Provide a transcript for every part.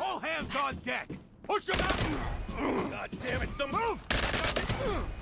All hands on deck! Push them out! God damn it, some move!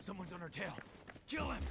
Someone's on our tail. Kill him!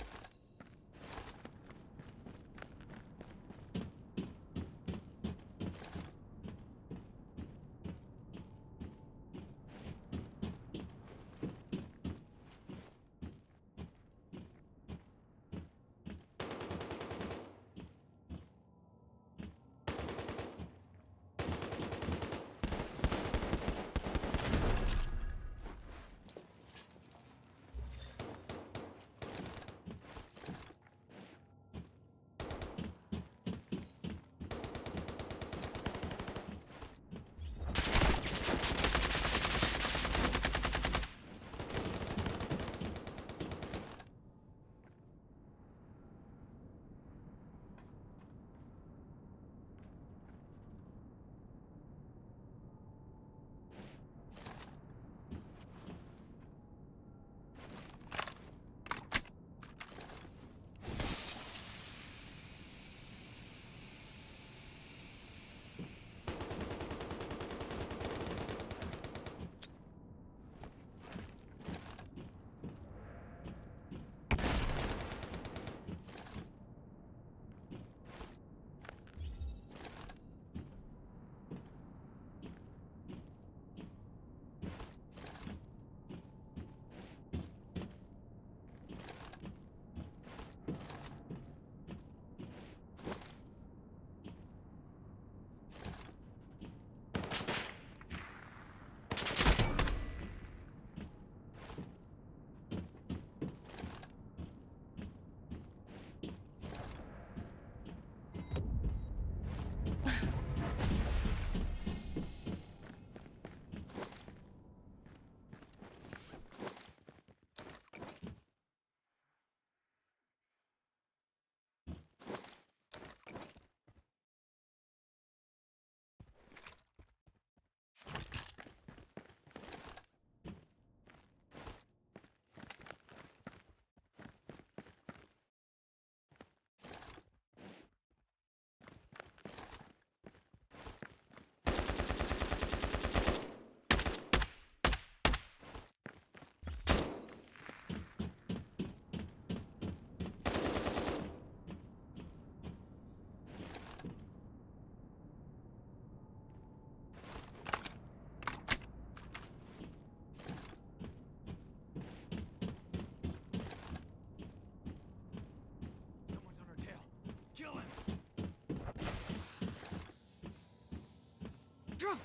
Drum!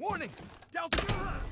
Warning! Delta!